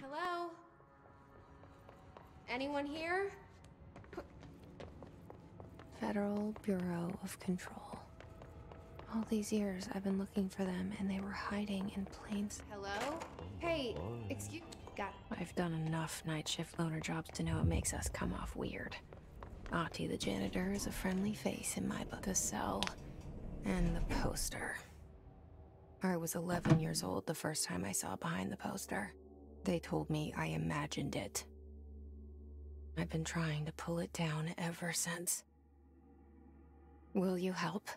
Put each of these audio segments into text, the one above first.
Hello? Anyone here? Federal Bureau of Control. All these years I've been looking for them and they were hiding in plain sight. Hello? Hey, excuse... Got I've done enough night shift loner jobs to know it makes us come off weird. Ahti the janitor is a friendly face in my book. The cell and the poster. I was 11 years old the first time I saw behind the poster. They told me I imagined it. I've been trying to pull it down ever since. Will you help?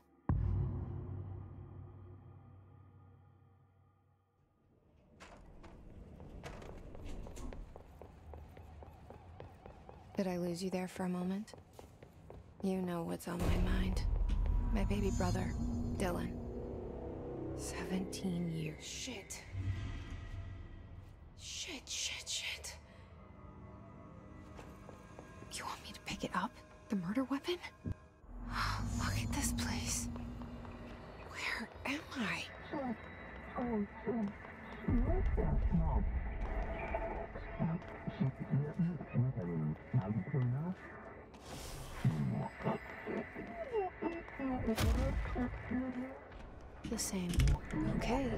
Did I lose you there for a moment? You know what's on my mind. My baby brother, Dylan. 17 years. Shit. Shit, shit, shit. You want me to pick it up? The murder weapon? Oh, Look at this place. Where am I? The same. Okay.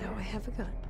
Now I have a gun.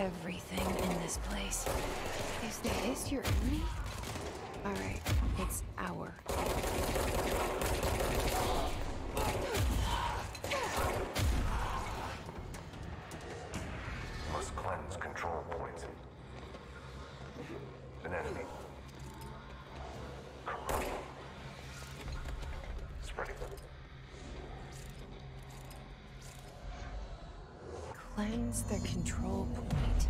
Everything in this place. Is the hiss your enemy? Alright, it's our. Must cleanse control points. An enemy. Corrupt. Spreading. Cleanse the control point.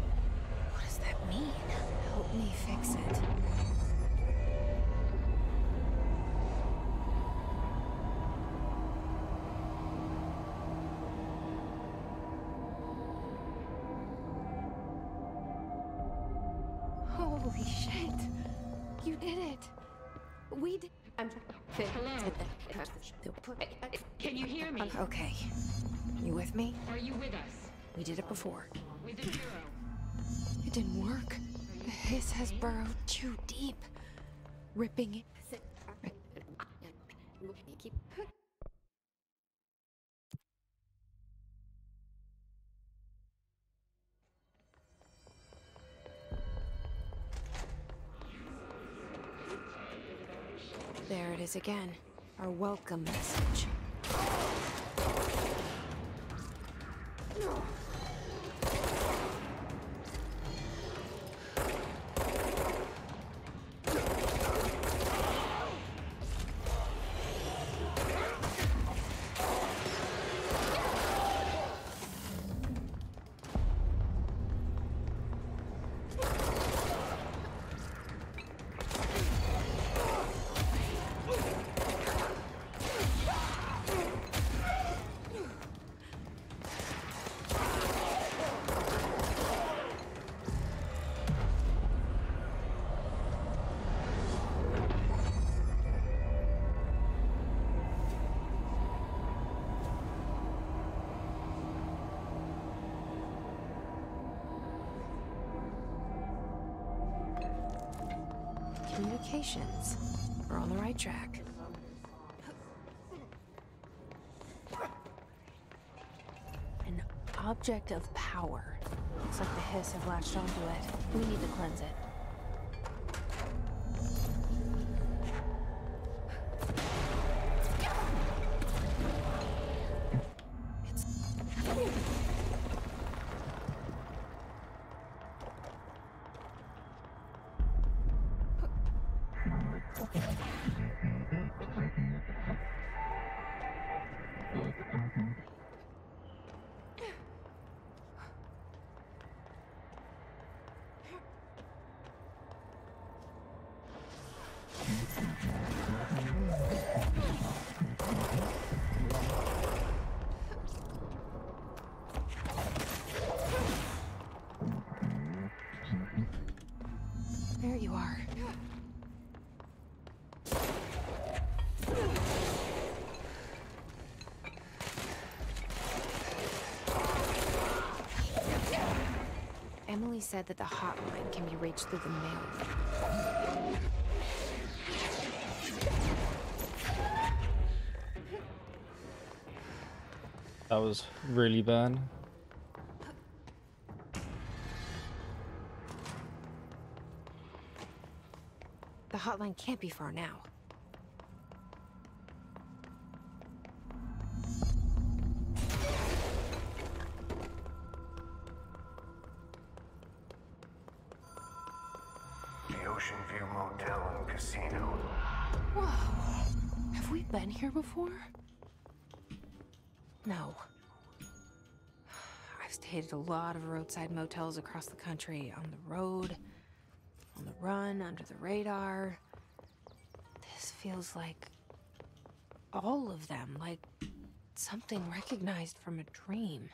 What does that mean? Help me fix it. Before. With the Bureau? It didn't work. The hiss has burrowed too deep, ripping it. There it is again. Our welcome message. We're on the right track. An object of power. Looks like the Hiss have latched onto it. We need to cleanse it. Emily said that the hotline can be reached through the mail. That was really bad. The hotline can't be far now. Lot of roadside motels across the country, on the road, on the run, under the radar. This feels like all of them, like something recognized from a dream.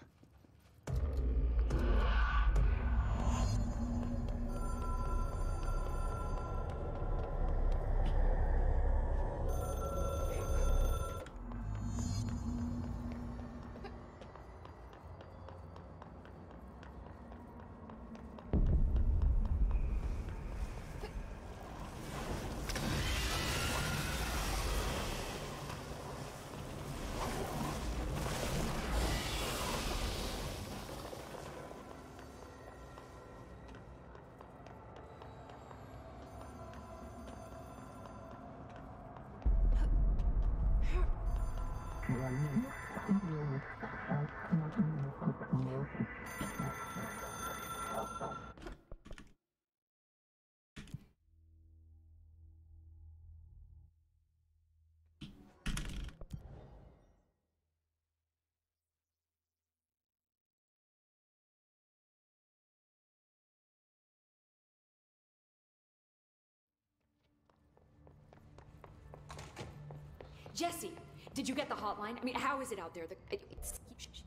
Jesse, did you get the hotline? I mean, how is it out there? The, it's, sh- sh-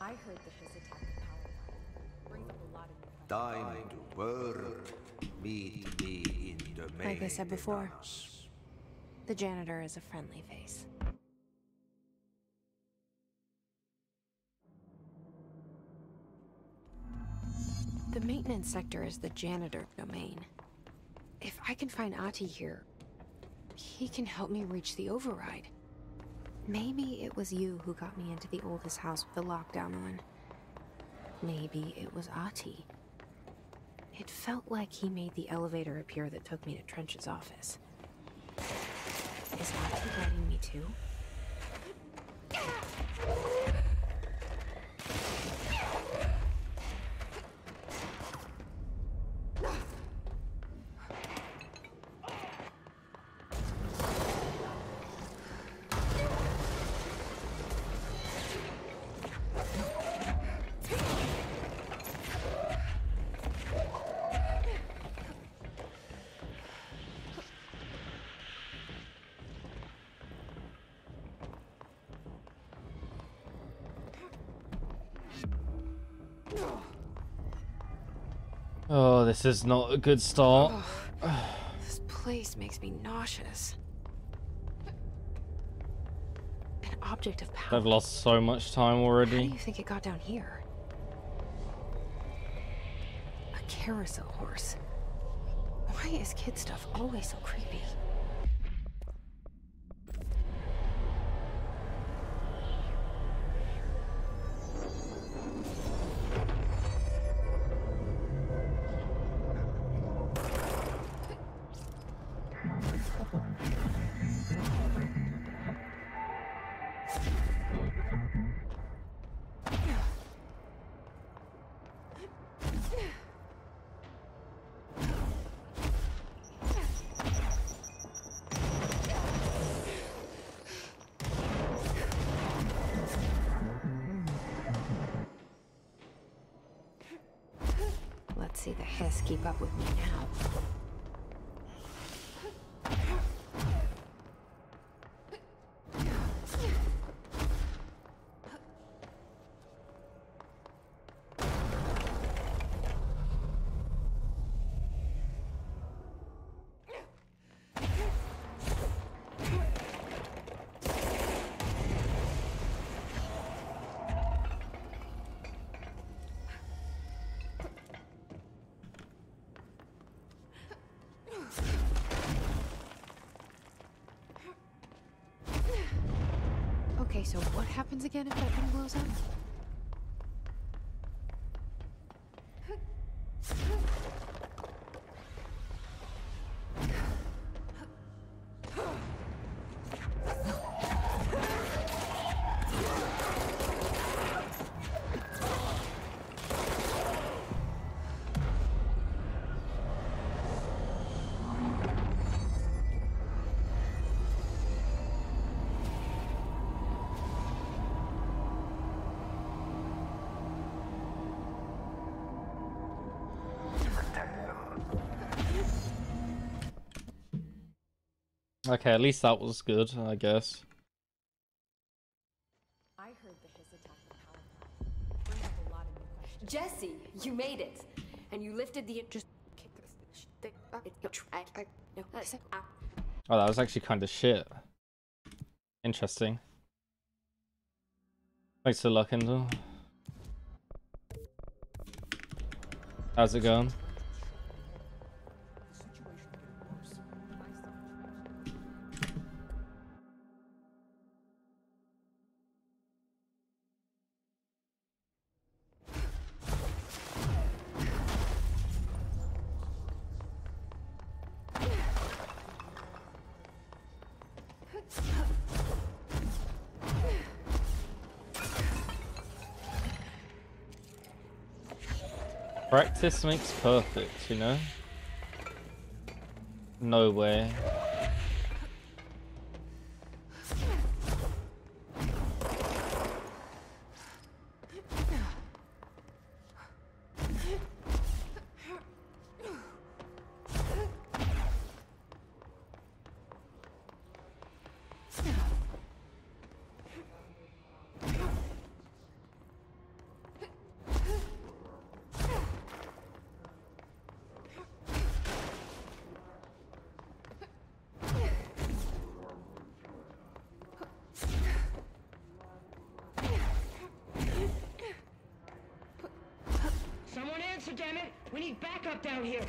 I heard that this attack the power brings up a lot of new Time to work. Meet me in the Like I said before. The janitor is a friendly face. The maintenance sector is the janitor domain. If I can find Ahti here, he can help me reach the override. Maybe it was you who got me into the oldest house with the lockdown on. Maybe it was Ahti. It felt like he made the elevator appear that took me to Trench's office. Is Ahti guiding me too? This is not a good start. This place makes me nauseous. An object of power. I've lost so much time already. How do you think it got down here? A carousel horse. Why is kid stuff always so creepy? See the Hiss keep up with me now. Happens again if that thing blows up? Okay, at least that was good, I guess. I heard the Hiss attack the power plant. Brings a lot of new questions. Jesse, you made it, and you lifted the just. Ah. Oh, that was actually kind of shit. Interesting. Thanks for luck, Endel. How's it going? Practice makes perfect, you know? No way. Damn it! We need backup down here.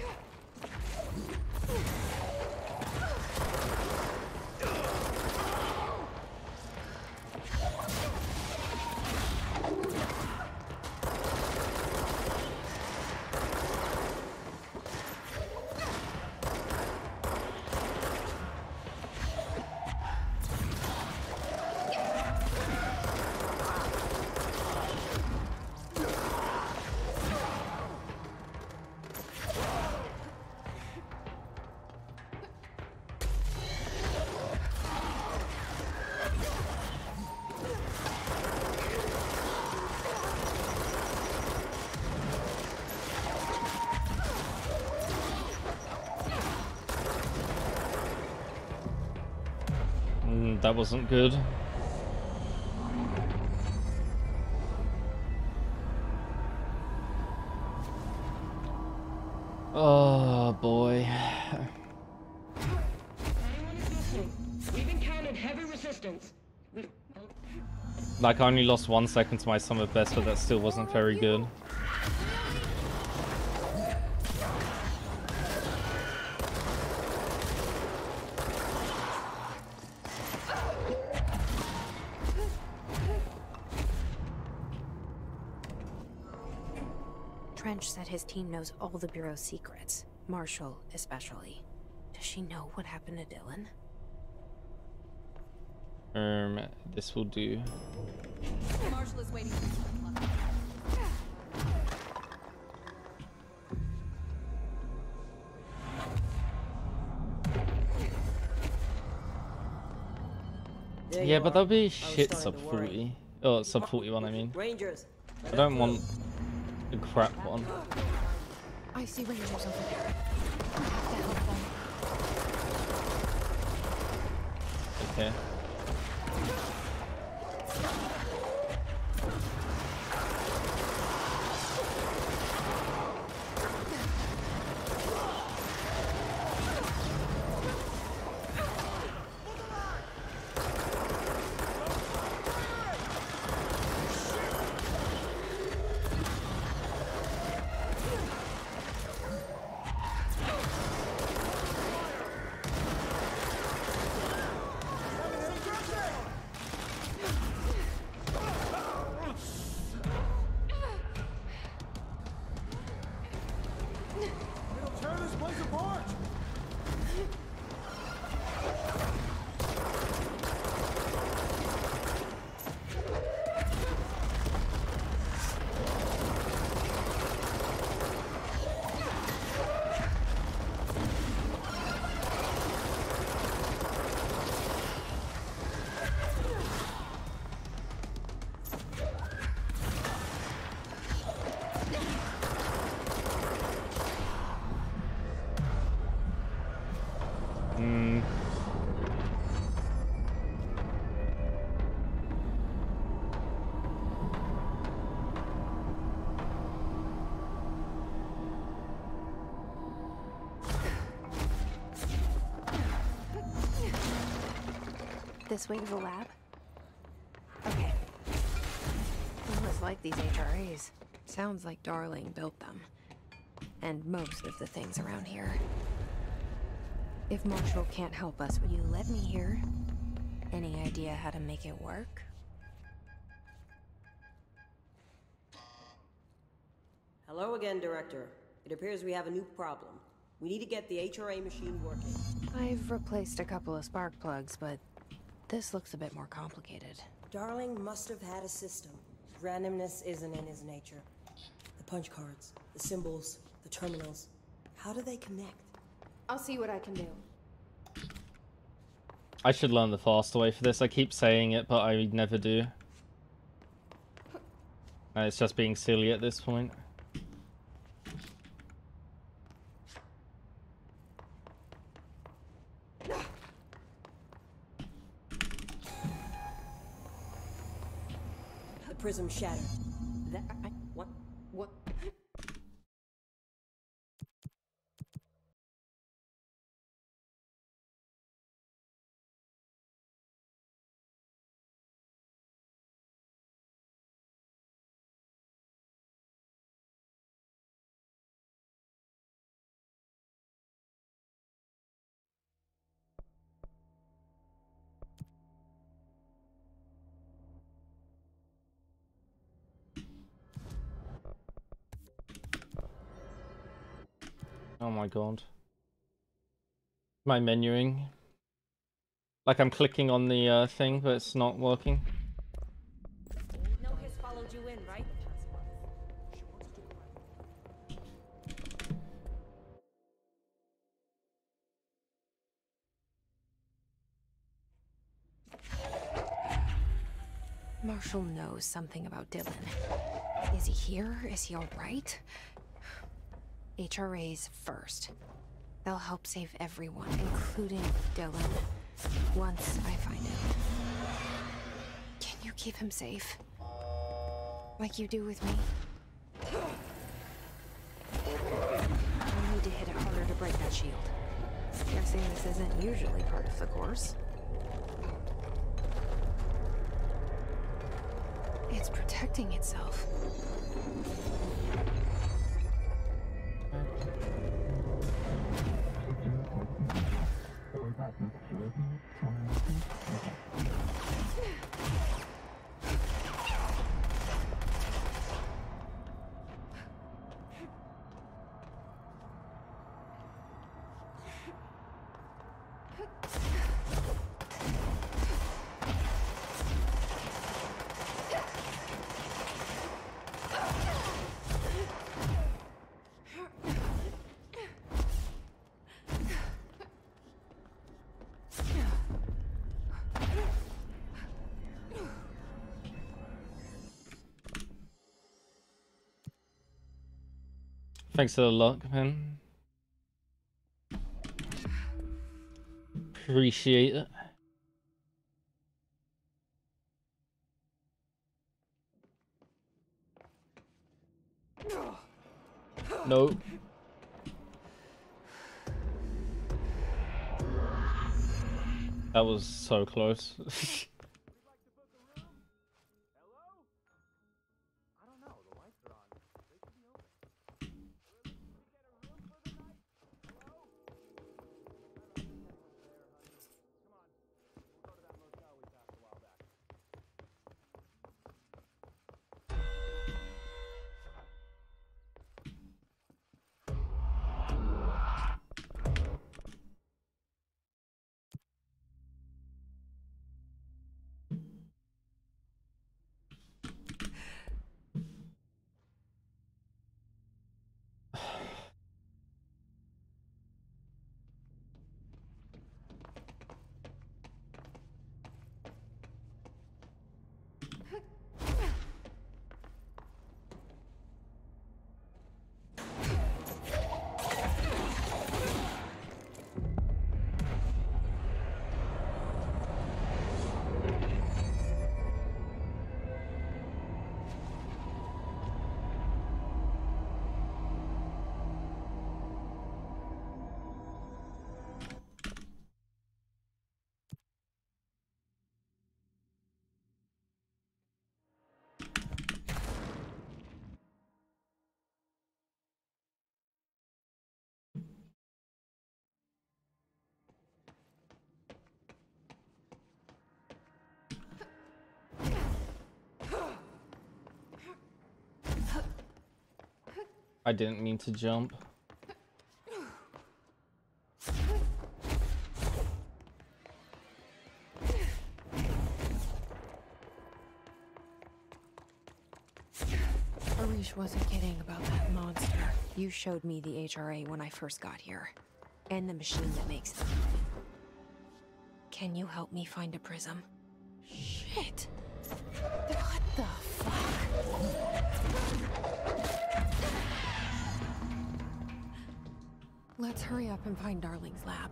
That wasn't good. Oh boy. We've encountered heavy resistance. Like I only lost one second to my summer best, but that still wasn't very good. Trench said his team knows all the Bureau's secrets, Marshall especially. Does she know what happened to Dylan? Um, this will do. Marshall is waiting for Yeah, you but that'll be I shit sub starting to worry. 40. Oh, sub 41, I mean. Rangers. I don't want a crap one. I see Rangers over there. I have to help them. Okay. This way to the lab? Okay. Almost like these HRAs. Sounds like Darling built them. And most of the things around here. If Marshall can't help us, will you let me hear? Any idea how to make it work? Hello again, Director. It appears we have a new problem. We need to get the HRA machine working. I've replaced a couple of spark plugs, but this looks a bit more complicated. Darling must have had a system. Randomness isn't in his nature. The punch cards, the symbols, the terminals. How do they connect? I'll see what I can do. I should learn the faster way for this. I keep saying it, but I never do. It's just being silly at this point. Prism shattered. Oh my god. My menuing. Like I'm clicking on the uh, thing, but it's not working. No Hiss followed you in, right? Marshall knows something about Dylan. Is he here? Is he alright? HRAs first. They'll help save everyone, including Dylan, once I find him. Can you keep him safe? Like you do with me? I need to hit it harder to break that shield. Guessing this isn't usually part of the course. It's protecting itself. Thank you. Thanks for the luck, man. Appreciate it. No. That was so close. I didn't mean to jump. Arish wasn't kidding about that monster. You showed me the HRA when I first got here. And the machine that makes them. Can you help me find a prism? Shit! Let's hurry up and find Darling's lab.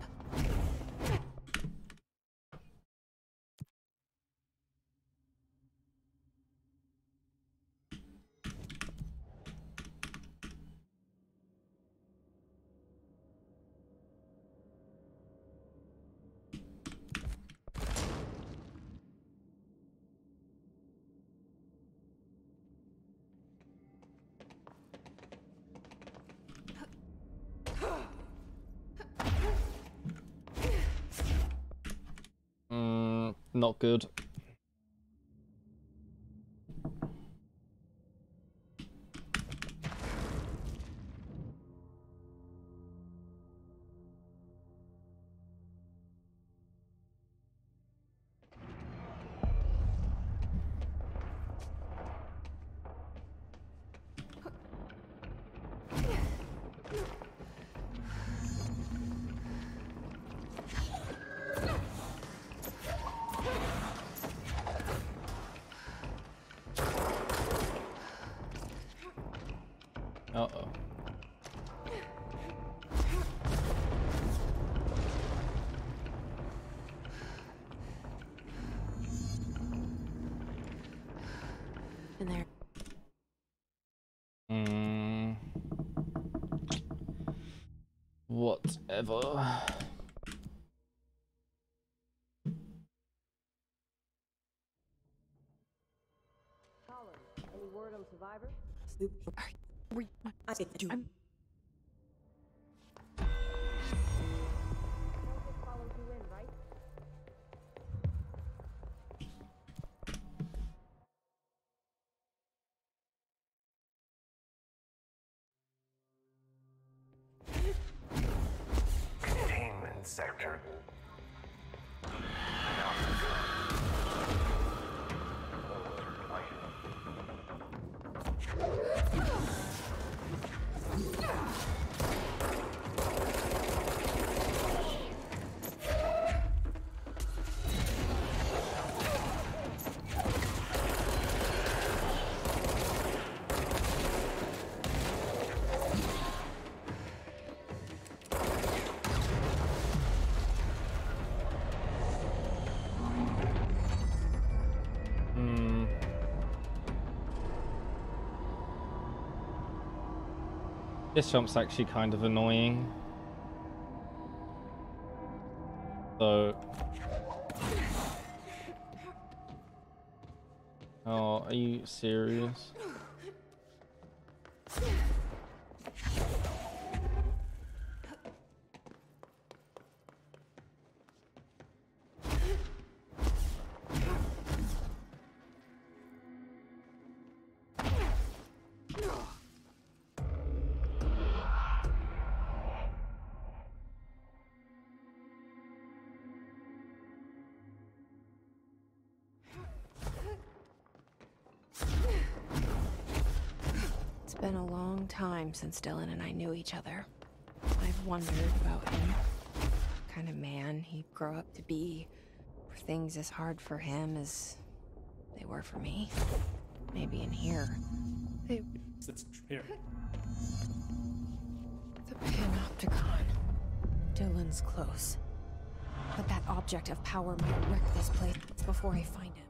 Not good. Uh-oh. And there. Mm. Whatever. This jump's actually kind of annoying. So... Oh, are you serious? Since Dylan and I knew each other. I've wondered about him. What kind of man he'd grow up to be. Were things as hard for him as they were for me? Maybe in here. They It's here. The Panopticon. Dylan's close. But that object of power might wreck this place before I find him.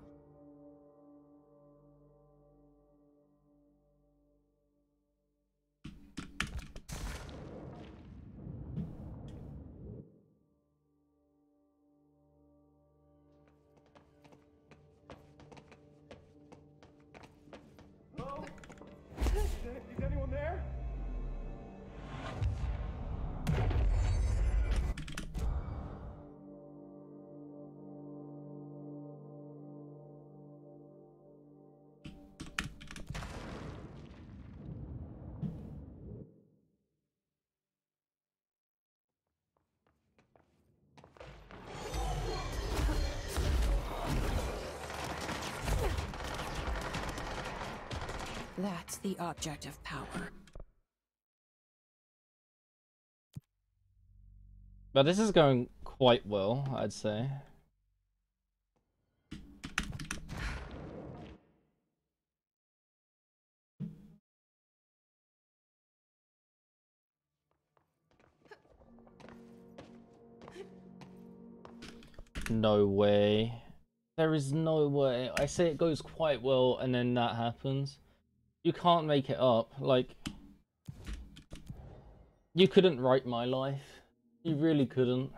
That's the object of power. But this is going quite well, I'd say. No way. There is no way. I say it goes quite well and then that happens. You can't make it up. Like, you couldn't write my life. You really couldn't.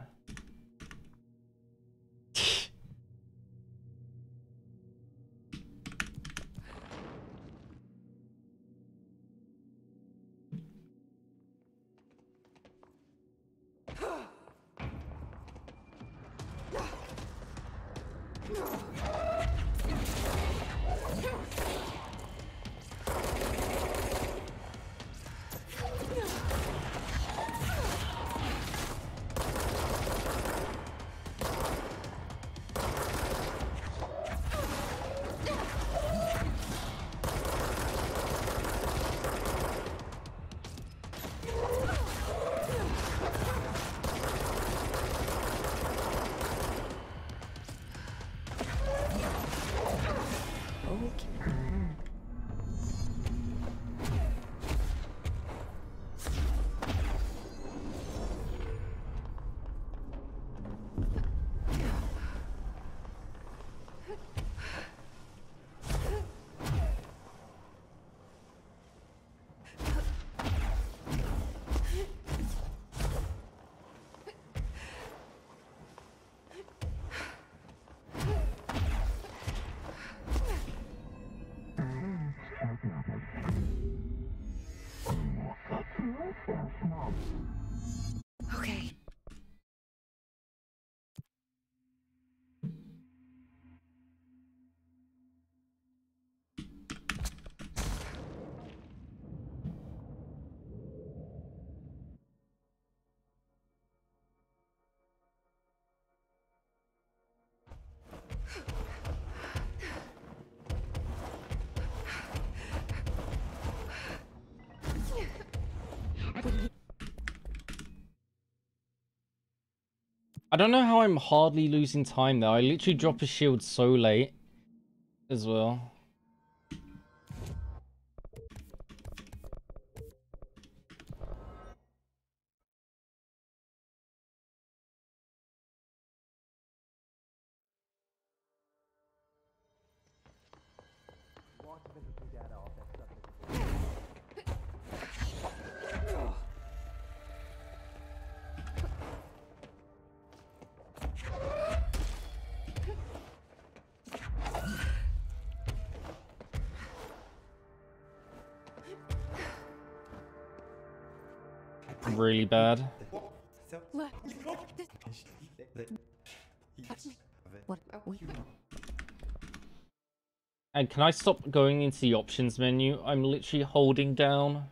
I don't know how I'm hardly losing time though. I literally drop a shield so late as well. Bad. And can I stop going into the options menu? I'm literally holding down.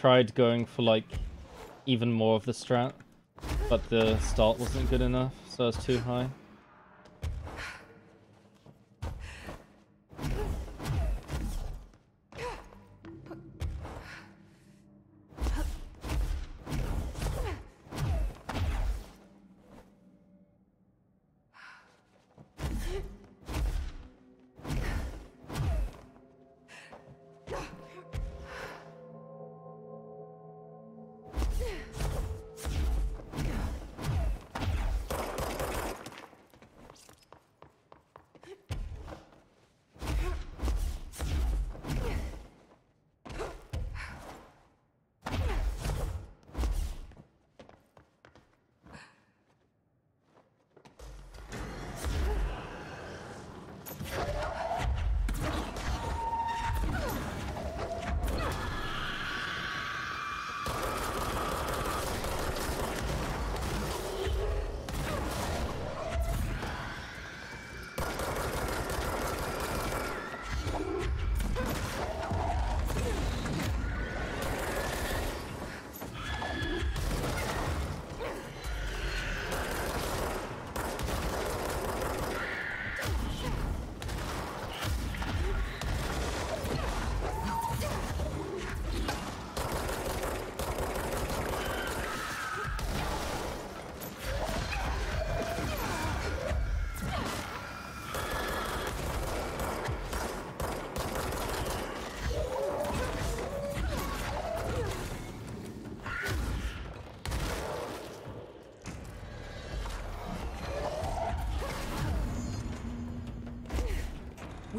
Tried going for like even more of the strat, but the start wasn't good enough, so it's too high.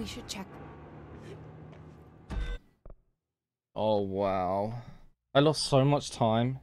We should check. Oh wow. I lost so much time.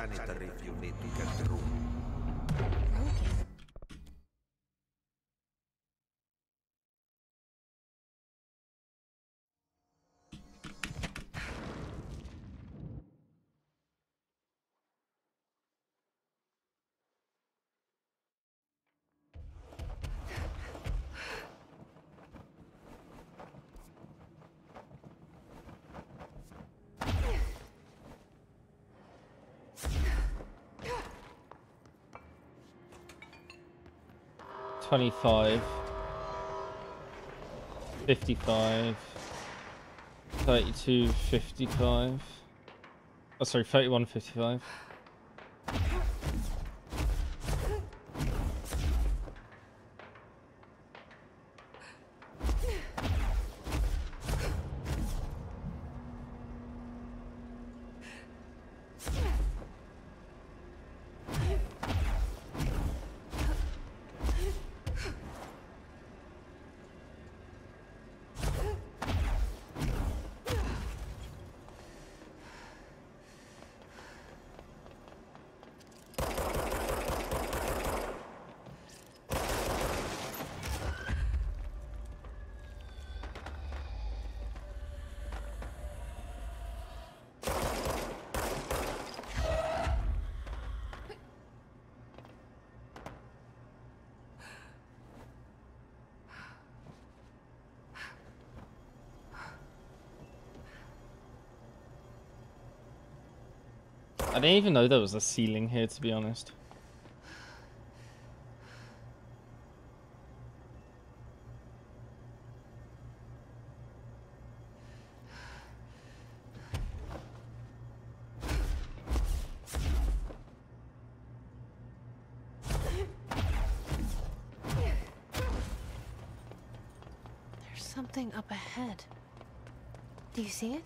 Planet Review Network. 25, 55, 32, 55. Oh, sorry, 31, 55. I didn't even know there was a ceiling here, to be honest. There's something up ahead. Do you see it?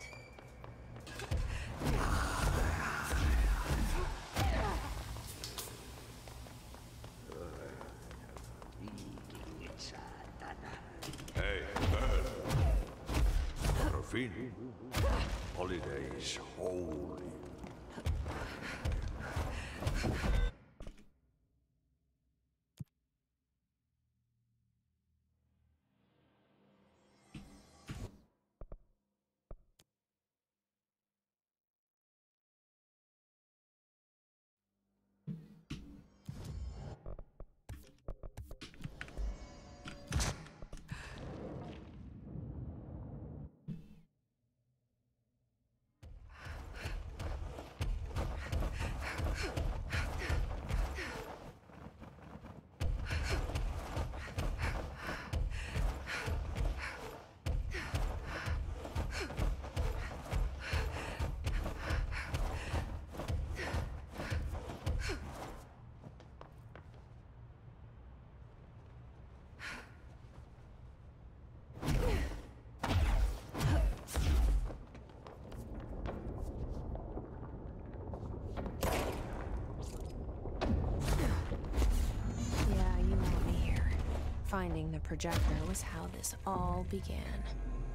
Finding the projector was how this all began.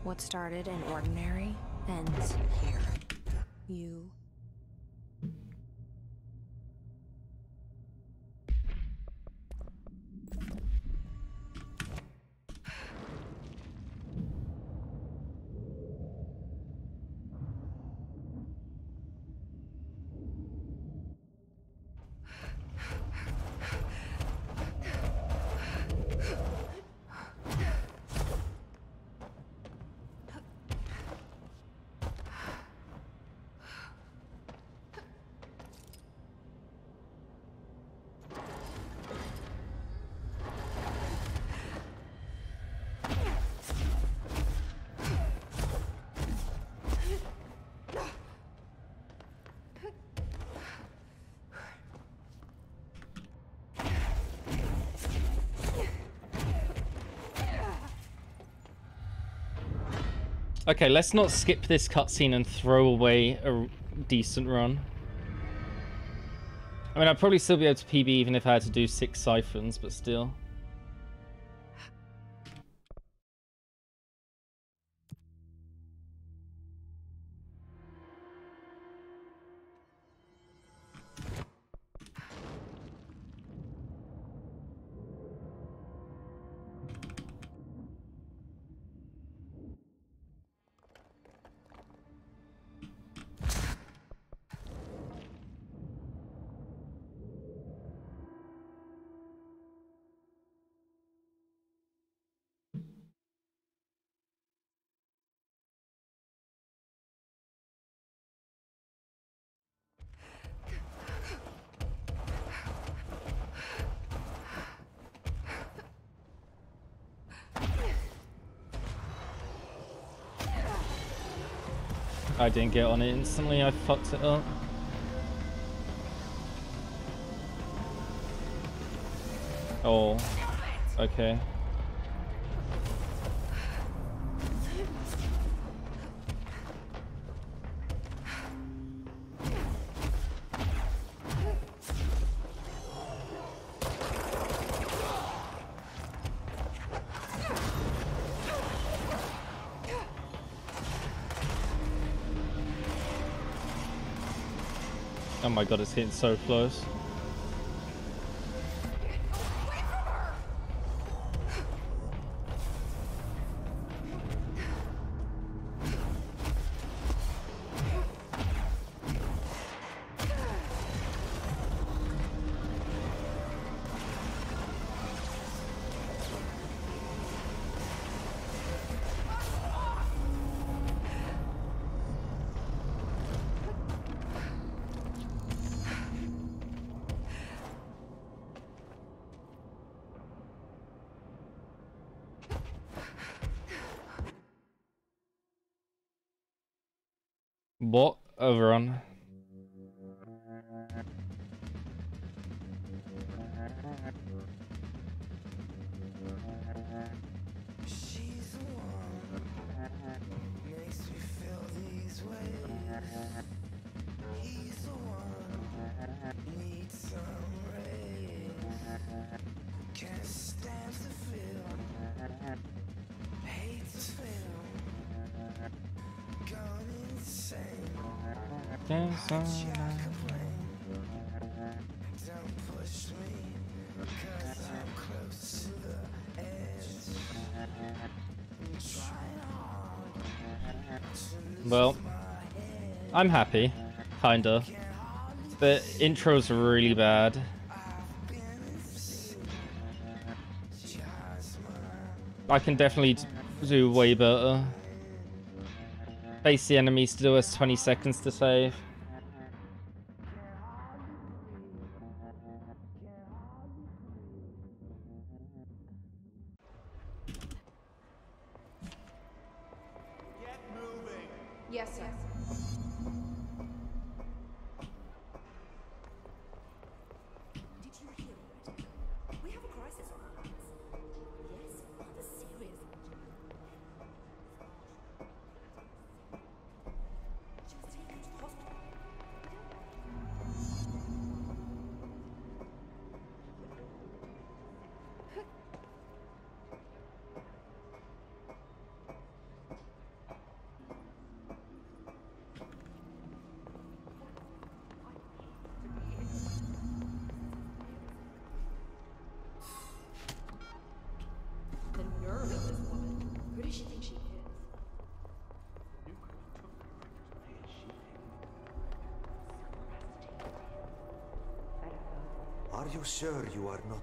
What started in ordinary ends here. You. Okay, let's not skip this cutscene and throw away a decent run. I mean, I'd probably still be able to PB even if I had to do six siphons, but still. I didn't get on it instantly, I fucked it up. Oh, okay. Oh my god, it's hitting so close. Well, I'm happy, kinda. The intro's really bad. I can definitely do way better. Face the enemies to do us 20 seconds to save.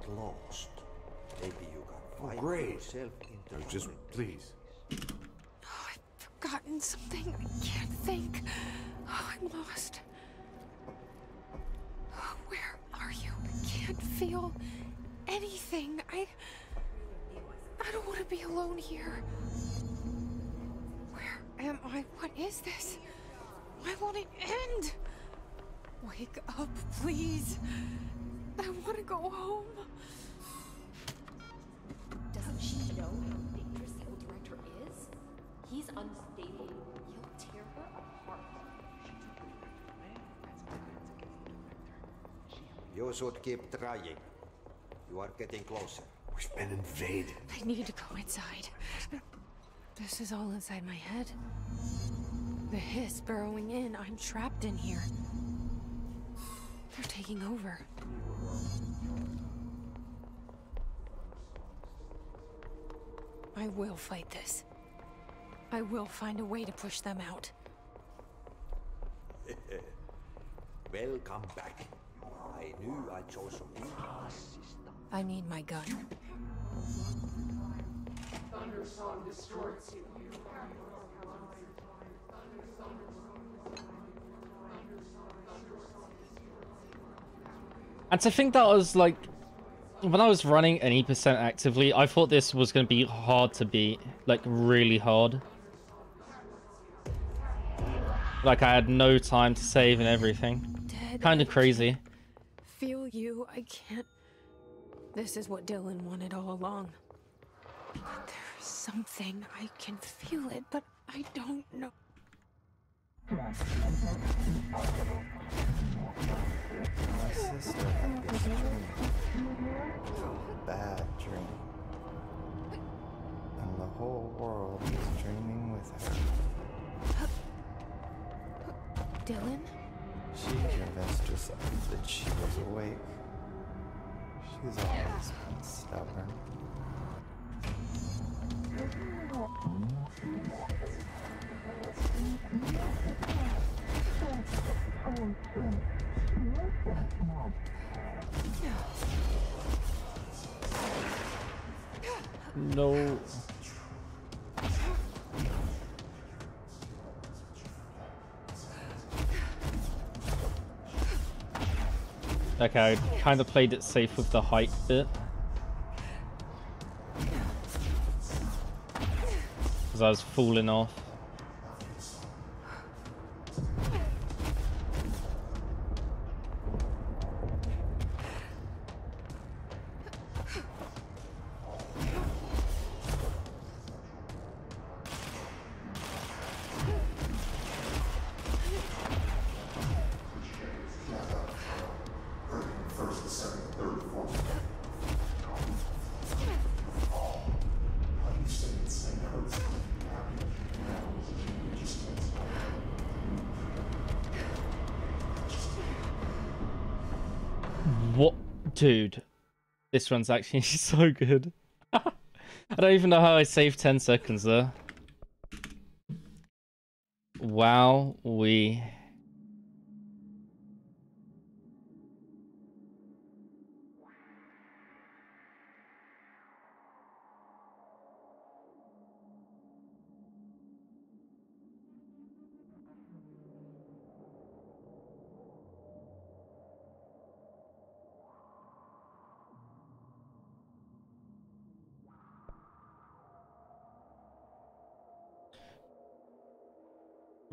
Lost? Maybe you can oh, find great. yourself into Just please. Oh, I've forgotten something. I can't think. Oh, I'm lost. Oh, where are you? I can't feel anything. I. I don't want to be alone here. Where am I? What is this? Why won't it end? Wake up, please. I want to go home. Doesn't she know how dangerous the old director is? He's unstable. He'll tear her apart. You should keep trying. You are getting closer. We've been invaded. I need to go inside. This is all inside my head. The Hiss burrowing in. I'm trapped in here. They're taking over. I will fight this. I will find a way to push them out. Welcome back. I knew I chose you. I need my gun. Thundersong distorts you. And to think that was like when I was running any percent actively, I thought this was going to be hard to beat, like really hard. Like I had no time to save and everything. Kind of crazy. Feel you. I can't. This is what Dylan wanted all along. But there's something. I can feel it, but I don't know. My sister had this dream. Bad dream. And the whole world was dreaming with her. Dylan? She convinced herself that she was awake. She's always been stubborn. No. Okay, I kind of played it safe with the height bit. Because I was falling off. Dude, this one's actually so good. I don't even know how I saved 10 seconds there. Wow, we.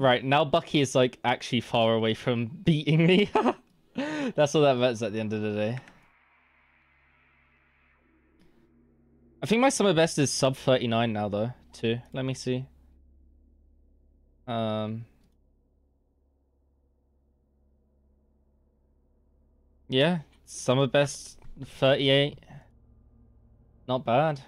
Right, now Bucky is like actually far away from beating me. That's all that matters at the end of the day. I think my sum of best is sub 39 now though, too. Let me see. Um Yeah, sum of best 38. Not bad.